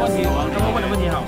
问题，他们问的问题好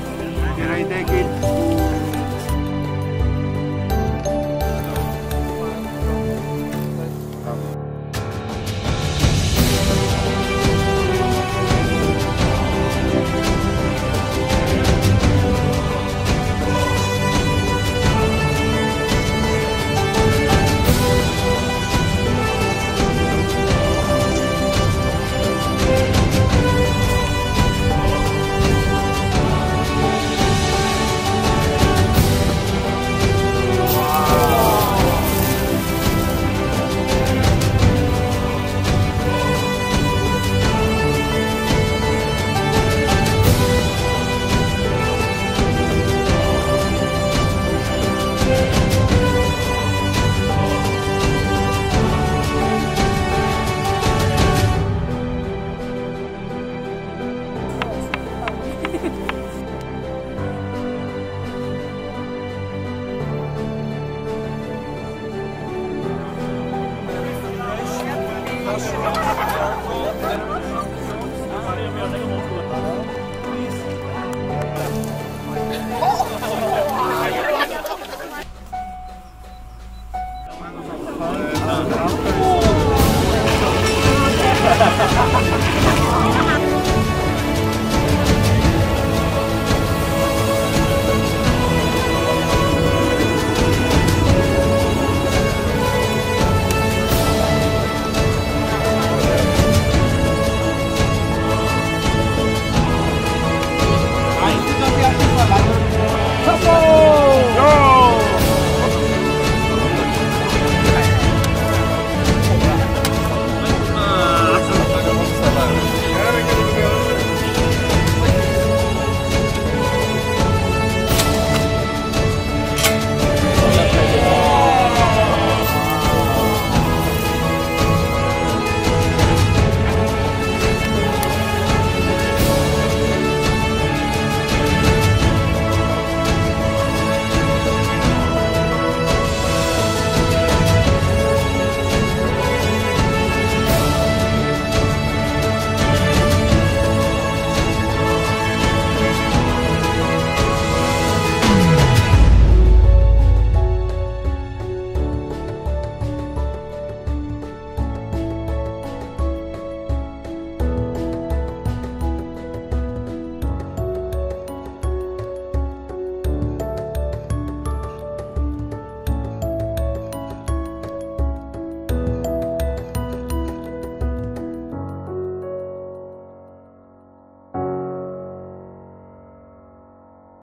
Yes.